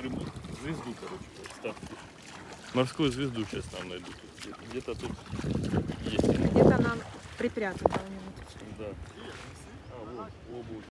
ремонт. звезду, короче, ставьте. Морскую звезду сейчас нам найдут. Где-то тут есть. Где-то нам припрятано. Да. А, вот, обувь.